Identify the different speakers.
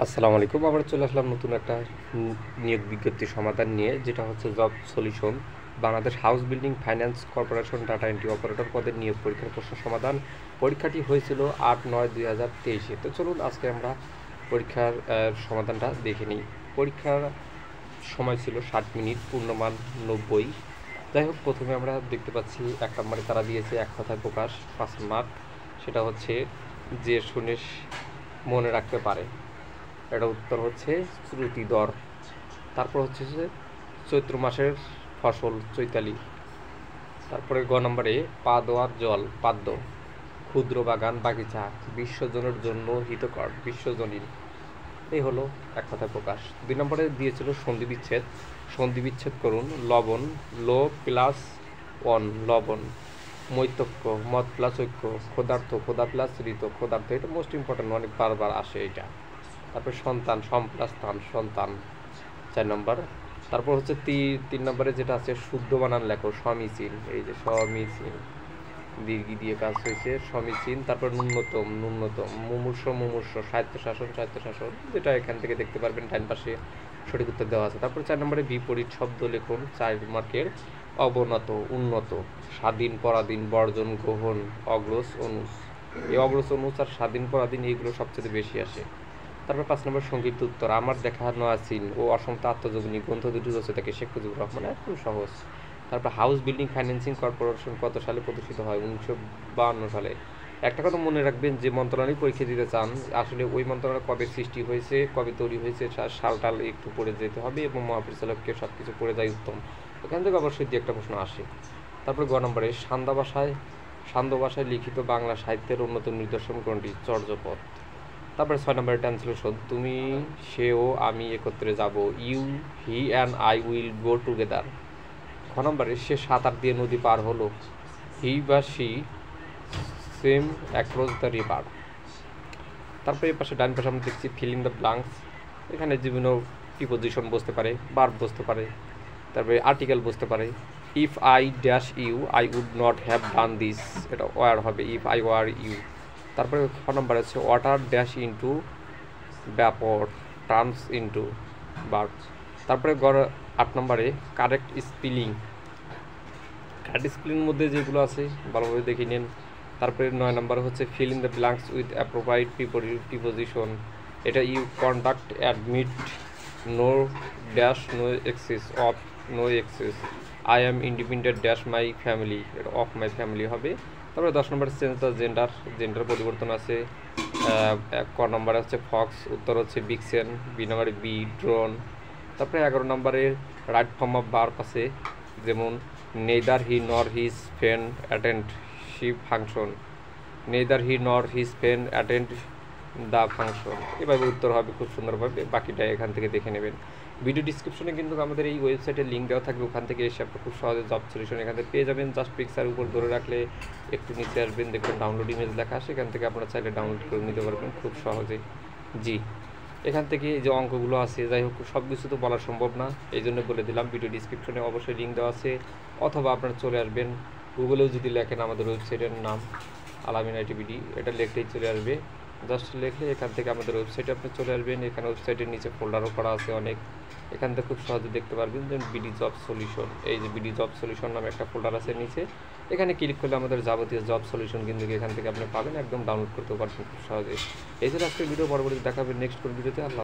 Speaker 1: আসসালামু আলাইকুম। আবার চলে আসলাম নতুন একটা নিয়োগ বিজ্ঞপ্তির সমাধান নিয়ে, যেটা হচ্ছে job solution. Bangladesh house building finance corporation data entry operator পদের নিয়োগ পরীক্ষার প্রশ্ন সমাধান। পরীক্ষাটি হয়েছিল আট নয় দুই হাজার তেইশে। তো চলুন আজকে আমরা পরীক্ষার সমাধানটা দেখে নিই। পরীক্ষার সময় ছিল ষাট মিনিট, পূর্ণমান নব্বই। যাই হোক, প্রথমে আমরা দেখতে পাচ্ছি, এক নম্বরে তারা দিয়েছে এক কথায় প্রকাশ, পাঁচ মার্ক। সেটা হচ্ছে যে শুনে মনে রাখতে পারে। এটা উত্তর হচ্ছে শ্রুতি দর। তারপর হচ্ছে যে চৈত্র মাসের ফসল, চৈতালি। তারপরে গ নম্বরে পা দেওয়ার জল, পাদ্য। ক্ষুদ্র বাগান, বাগিচা, বিশ্বজনের জন্য হিতকর বিশ্বজনীন এই হলো এক কথায় প্রকাশ। দুই নম্বরে দিয়েছিল সন্ধি বিচ্ছেদ। সন্ধি বিচ্ছেদ করুন, লবণ, লো প্লাস অন লবণ। মৈতক্য মদ প্লাস ঐক্য ক্ষুধার্থ ক্ষুধা প্লাস ঋত। ক্ষুধার্থ এটা মোস্ট ইম্পর্টেন্ট অনেক বারবার আসে এটা। তারপর সন্তান সম সন্তান, চার নম্বর। তারপর হচ্ছে তি- তিন নম্বরে যেটা আছে শুদ্ধ বানান লেখো, সমীচীন। এই যে সমীচীন, দীর্ঘি দিয়ে কাজ হয়েছে, সমীচীন। তারপর ন্যূনতম ন্যূনতম, মুমূর্ষ মুমূর্ষ সাহিত্য শাসন সাহিত্য শাসন যেটা এখান থেকে দেখতে পারবেন টাইম পাশে সঠিক উত্তর দেওয়া আছে। তারপর চার নম্বরে বিপরীত শব্দ লিখুন, চার মার্কের অবনত, উন্নত, স্বাধীন, পরাধীন, বর্জন, গ্রহণ, অগ্রস, অনুস। এই অগ্রস, অনুস আর স্বাধীন, পরাধীন এইগুলো সবচেয়ে বেশি আসে। তারপর পাঁচ নম্বর সংগীত উত্তর, আমার দেখা নোয়াসিন ও অসমতা আত্মজীবনী গ্রন্থ দুটি রয়েছে তাকে শেখ মুজিবুর রহমান, একদম সহজ। তারপর হাউস বিল্ডিং ফাইন্যান্সিং কর্পোরেশন কত সালে প্রতিষ্ঠিত হয়? উনিশশো বাহান্ন সালে। একটা কথা মনে রাখবেন, যে মন্ত্রণালয় পরীক্ষা দিতে চান, আসলে ওই মন্ত্রণালয় কবে সৃষ্টি হয়েছে, কবে তৈরি হয়েছে সালটাল একটু পড়ে যেতে হবে এবং মহাপরিচালককে সব কিছু পড়ে যায় উত্তম। ওখান থেকে অবশ্যই দু একটা প্রশ্ন আসে। তারপর গ নম্বরে সান্দা ভাষায় সান্ধ্য ভাষায় লিখিত বাংলা সাহিত্যের উন্নত নিদর্শন কোনটি? চর্যপদ। তারপরে ছয় নম্বরের ট্রান্সলেশন তুমি সেও আমি একত্রে যাব। You, he, and I will go together. খ নম্বরে, সে সাঁতার দিয়ে নদী পার হলো। হি বা see them across the river. তারপরে এই পাশে ডান পাশে আমরা দেখছি ফিল দ্য ব্লাঙ্কস। এখানে বিভিন্ন প্রিপোজিশন বসতে পারে বার্ব বসতে পারে, তারপরে আর্টিকেল বসতে পারে। If I dash you I would not have done this এটা ওয়ার হবে ইফ আই ওয়ার ইউ তারপরে ছ নম্বর আছে water dash into vapour turns into verb তারপরে গড় আট নম্বরে কারেক্ট স্পেলিং কারেক্ট স্পেলিংয়ের মধ্যে যেগুলো আছে, ভালোভাবে দেখে নিন। তারপরে নয় নম্বর হচ্ছে fill in the blanks with appropriate preposition এটা you conduct admit no dash no access of no axis I am independent dash my family of my family হবে। তারপরে দশ নম্বর চেঞ্জ দ্য জেন্ডার জেন্ডার পরিবর্তন আছে। ক নম্বরে হচ্ছে ফক্স উত্তর হচ্ছে বিক্সেন বি নম্বরে বি ড্রোন তারপরে এগারো নম্বরে রাইট ফর্ম অফ বার্ব আছে, যেমন neither he nor his friend attend she function neither he nor his friend attend the function এভাবে উত্তর হবে, খুব সুন্দরভাবে। বাকিটা এখান থেকে দেখে নেবেন। ভিডিও ডিসক্রিপশনে কিন্তু আমাদের এই ওয়েবসাইটের লিঙ্ক দেওয়া থাকবে। ওখান থেকে এসে আপনি খুব সহজে জব সলিউশন এখান থেকে পেয়ে যাবেন। জাস্ট পিকচার উপর ধরে রাখলে একটু নিচে আসবেন, দেখবেন ডাউনলোড ইমেজ লেখা সেখান থেকে আপনারা চাইলে ডাউনলোড করে নিতে পারবেন খুব সহজে জি। এখান থেকে যে অঙ্কগুলো আছে, যাই হোক সব কিছু তো বলা সম্ভব না। এই জন্য বলে দিলাম ভিডিও ডিসক্রিপশনে অবশ্যই লিঙ্ক দেওয়া আছে। অথবা আপনারা চলে আসবেন গুগলেও যদি লেখেন আমাদের ওয়েবসাইটের নাম আলামিন আইটিভিডি এটা লিখলেই চলে আসবে। জাস্ট লিখলে এখান থেকে আমাদের ওয়েবসাইটে আপনি চলে আসবেন। এখানে ওয়েবসাইটের নিচে ফোল্ডারও করা আছে অনেক। এখান থেকে খুব সহজে দেখতে পারবেন যে বিডি জব সলিউশন এই যে বিডি জব সলিউশন নামে একটা ফোল্ডার আছে নিচে। এখানে ক্লিক করলে আমাদের যাবতীয় জব সলিউশন কিন্তু এখান থেকে আপনি পাবেন। একদম ডাউনলোড করতে পারবেন খুব সহজে। এই ছিল আজকের ভিডিও পরবর্তী দেখাবেন নেক্সট কোন ভিডিওতে আল্লাহ